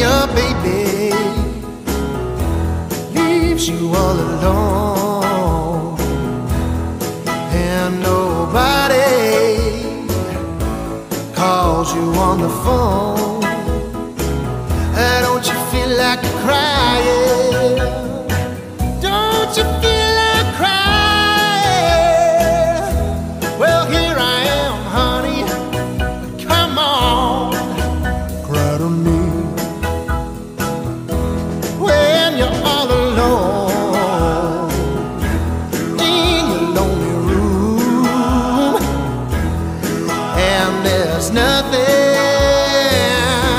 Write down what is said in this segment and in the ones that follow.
your baby leaves you all alone and nobody calls you on the phone. Uh, don't you feel like crying? There's nothing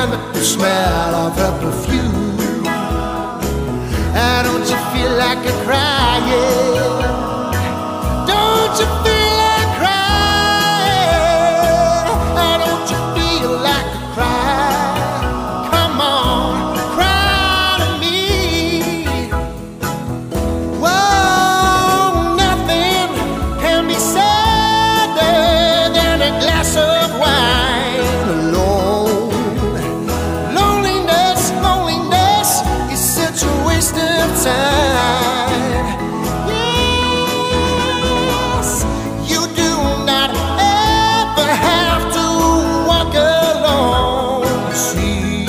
but the smell of her perfume. Ah, don't you feel like a crying? Waste of time. Yes, you do not ever have to walk alone. See,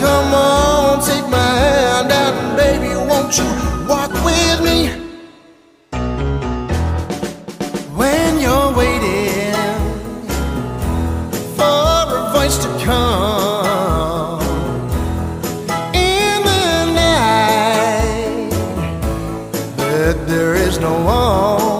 come on, take my hand and baby, won't you walk with me? When you're waiting for a voice to come the